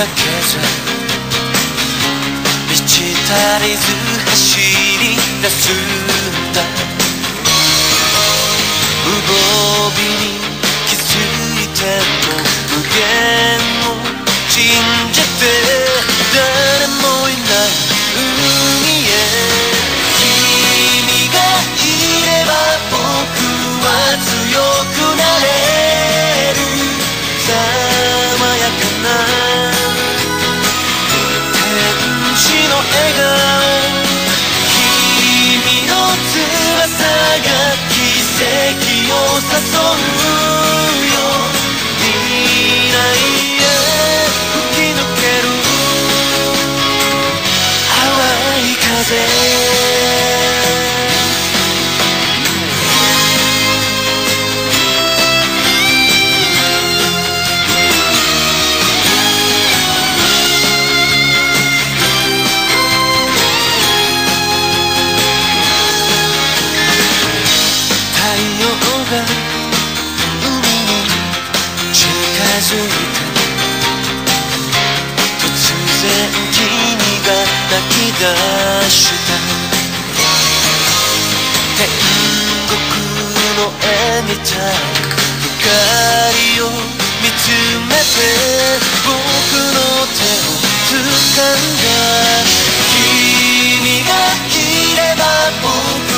だけじゃ満ち足りず走り出すづいて突然君が泣き出した。天国の絵みたい光を見つめて僕の手を掴んだ。君がいれば僕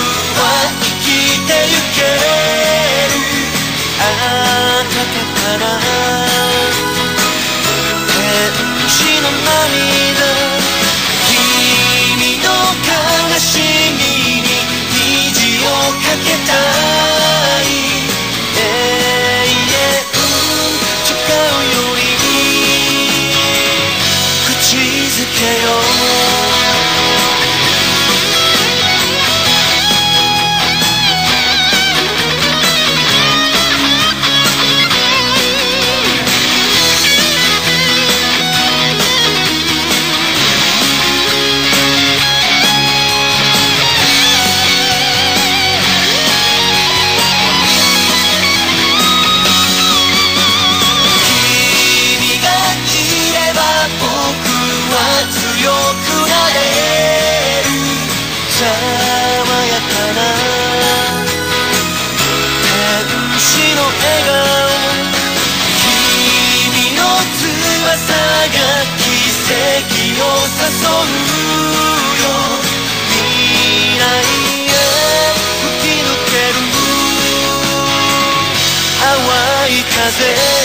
けたい。永遠誓うよ爽やかな天使の笑顔君の翼が奇跡を誘うよ未来へ吹き抜ける淡い風